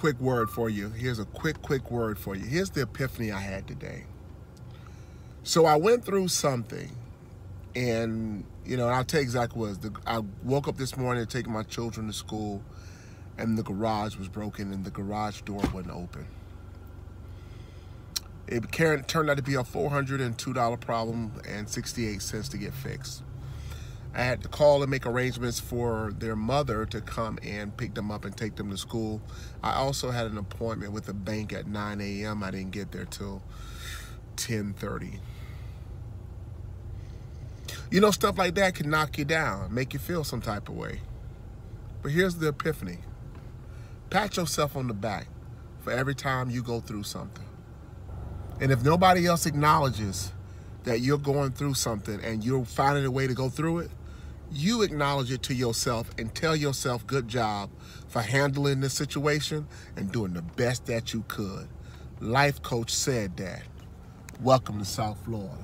quick word for you. Here's a quick, quick word for you. Here's the epiphany I had today. So I went through something, and you know, I'll tell you exactly what. The, I woke up this morning taking my children to school, and the garage was broken, and the garage door wasn't open. It turned out to be a $402 problem and 68 cents to get fixed. I had to call and make arrangements for their mother to come and pick them up and take them to school. I also had an appointment with the bank at 9 a.m. I didn't get there till 10:30. You know, stuff like that can knock you down, make you feel some type of way. But here's the epiphany. Pat yourself on the back for every time you go through something. And if nobody else acknowledges that you're going through something and you're finding a way to go through it, you acknowledge it to yourself and tell yourself good job for handling the situation and doing the best that you could. Life coach said that. Welcome to South Florida.